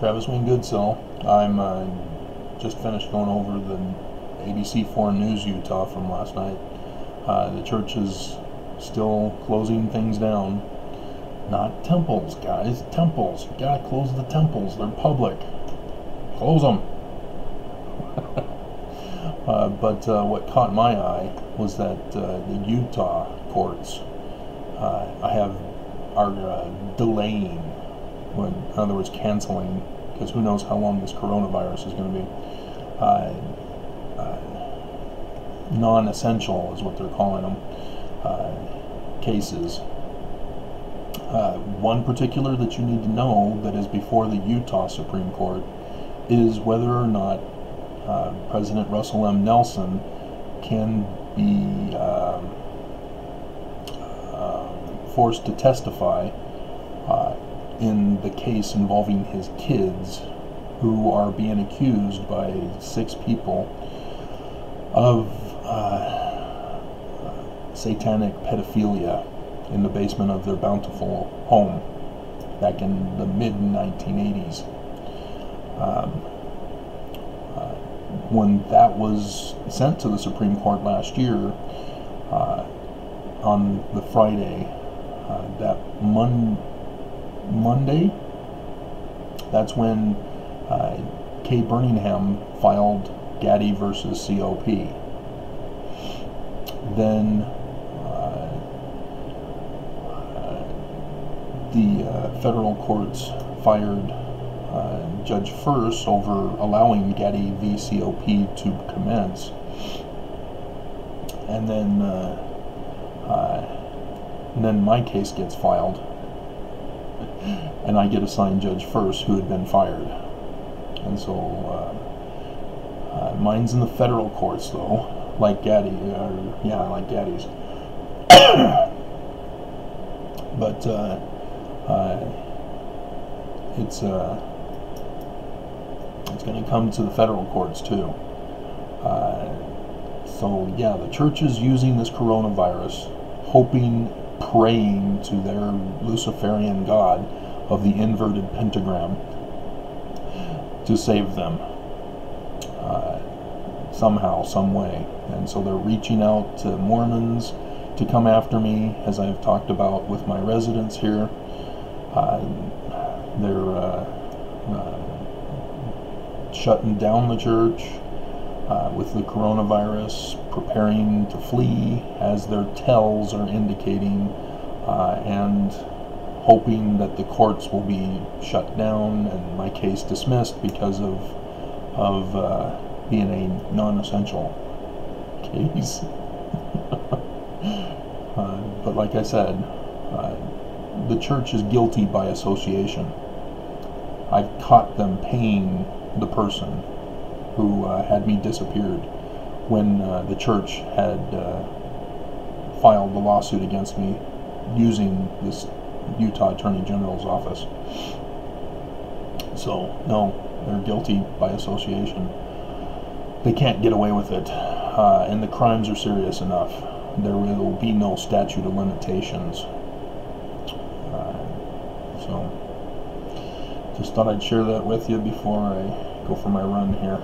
Travis Wayne Goodsell. I'm uh, just finished going over the ABC 4 News Utah from last night. Uh, the church is still closing things down. Not temples, guys. Temples. You gotta close the temples. They're public. Close them. uh, but uh, what caught my eye was that uh, the Utah courts, uh, I have, are delaying, in other words, canceling, because who knows how long this coronavirus is going to be. Uh, non-essential is what they're calling them cases uh, one particular that you need to know that is before the Utah Supreme Court is whether or not uh, President Russell M. Nelson can be um, uh, forced to testify uh, in the case involving his kids who are being accused by six people of uh, satanic pedophilia in the basement of their bountiful home back in the mid 1980s. Um, uh, when that was sent to the Supreme Court last year, uh, on the Friday, uh, that mon- Monday, that's when uh, Kay Burningham filed Gaddy versus COP. Then the uh, federal courts fired uh, Judge Furse over allowing Gaddy v. COP to commence. And then, uh, uh, and then my case gets filed, and I get assigned Judge Furse, who had been fired. And so, uh, uh, mine's in the federal courts, though, like Gaddy, or yeah, like Gaddy's. but uh, it's uh, it's going to come to the federal courts too. Uh, so yeah, the church is using this coronavirus, hoping, praying to their Luciferian god of the inverted pentagram to save them uh, somehow, some way. And so they're reaching out to Mormons to come after me, as I've talked about with my residents here. Uh, they're uh, uh, shutting down the church with the coronavirus, preparing to flee, as their tells are indicating, and hoping that the courts will be shut down and my case dismissed because of of uh, being a non-essential case. uh, but like I said, uh, the church is guilty by association. I've caught them paying the person who uh, had me disappeared when uh, the church had uh, filed the lawsuit against me using this Utah Attorney General's office. So, no, they're guilty by association. They can't get away with it, uh, and the crimes are serious enough. There will be no statute of limitations so, just thought I'd share that with you before I go for my run here.